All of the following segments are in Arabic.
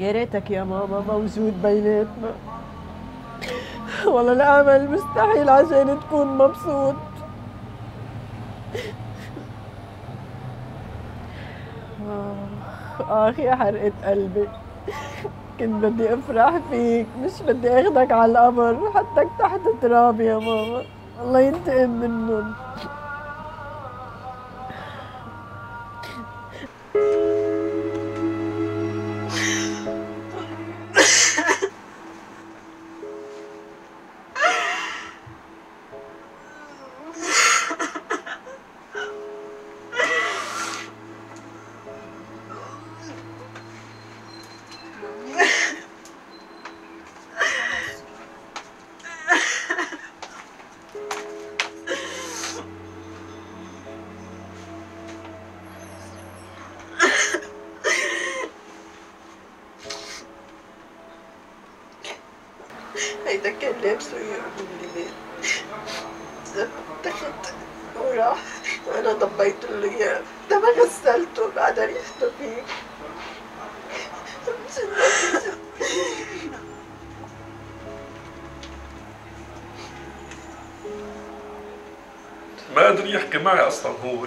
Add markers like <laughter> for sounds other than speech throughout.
يا ريتك يا ماما موجود بيناتنا. والله الامل مستحيل عشان تكون مبسوط. آخ يا حرقة قلبي. كنت بدي أفرح فيك مش بدي أخدك على القبر حطك تحت التراب يا ماما. الله ينتقم منهم. هيدا كان لابسه من الليل اتخذ وراح وأنا ضبيت له إياه. ده غسلته بعد ريحته فيه. ما قدر يحكي معي أصلا هو.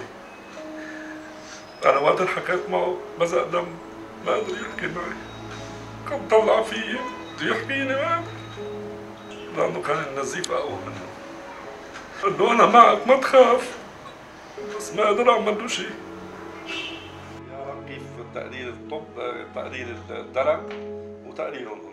أنا وقت حكيت معه بزق دم. ما قدر يحكي معي. كان طلع فيي بده يحكيني ما لأنه كان النزيف اقوى منه. قال له أنا معك ما تخاف. بس ما قدر أعمل له شيء. يا كيف تقليل الطب تقليل الدرك وتقليلهم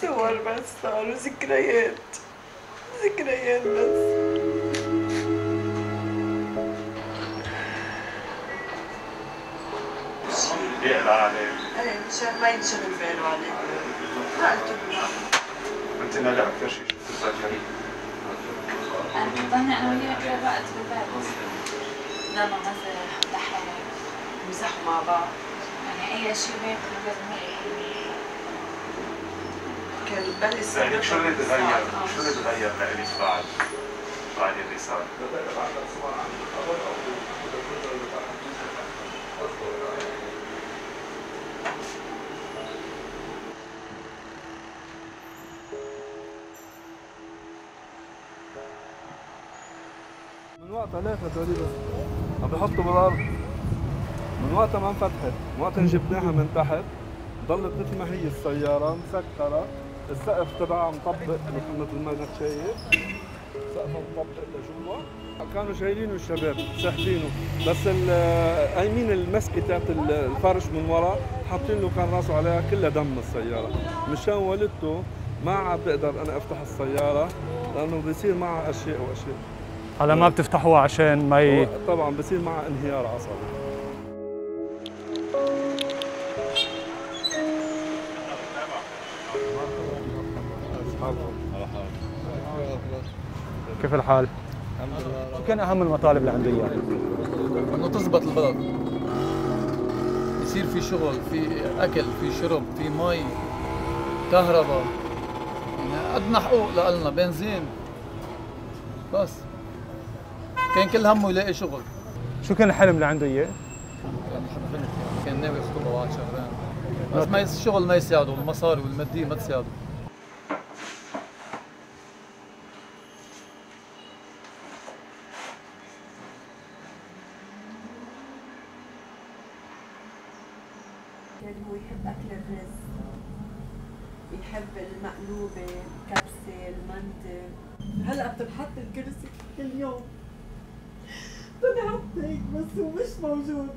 صور بس صاروا ذكريات ذكريات بس يقلع عليك إيه مشان ما ينشغل باله عليك ما قلت انت نادي أكثر شيء؟ أنا بضلني أنا وياه كل وقت بالبيت ناما مسرح ضحك مزحوا مع بعض يعني أي شيء بياكلوا لازم كان بلس يعني شو اللي تغير؟ شو اللي تغير لإلك بعد؟ بعد الرسالة؟ من وقتها لافت تقريبا. عم بحطوا بالأرض. من وقتها ما انفتحت من وقتها جبناها من تحت ضلت مثل ما هي السيارة مسكرة. السقف تبعها مطبق مثل ما انك شايف. سقفها مطبق لجوا. كانوا شايلينه الشباب ساحبينه. بس قايمين المسكة تاعت ال- الفرش من ورا حاطين له كان راسه عليها كلها دم السيارة. مشان والدته ما عاد بقدر أنا أفتح السيارة لأنه بصير معها أشياء وأشياء. هلا ما بتفتحوها عشان ما ي... طبعا بصير معها انهيار عصبي. كيف الحال؟ شو كان أهم المطالب اللي عنده إياها؟ إنه تزبط البلد. يصير في شغل في أكل في شرب في مي كهرباء. يعني ادنى حقوق لنا بنزين. بس. كان كل همه يلاقي شغل. شو كان الحلم اللي عنده إياه؟ كان بنت يعني كان ناوي يخطبها بعد شهرين. بس ما الشغل ما يساعده والمصاري والمادية ما تساعده كان هو يحب أكل الرز. يحب المقلوبة الكبسة المندي. هلأ تنحط الكرسي كل يوم تنحط هيك بس هو مش موجود.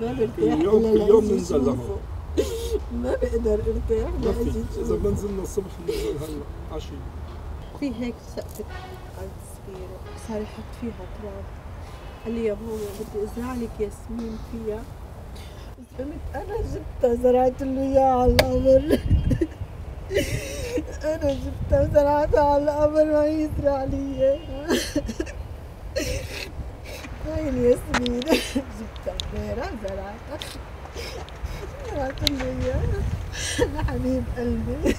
ما برتاح يوم- إلا كل يوم ننزل. لهون. ما بقدر ارتاح ما في. إذا. ما نزلنا الصبح بننزل هلا. عشي. في هيك شقفة أرض صغيرة صار يحط فيها تراب. قال لي يا ماما بدي أزرع لك ياسمين فيها. بس قلت أنا جبتها زرعت له إياها على القبر. <laughs> أنا جبتها وزرعتها على القبر ما يزرع لي إياها. هاي <laughs> الياسمين جبتها امبارح زرعتها زرعت له إياها يا حبيب قلبي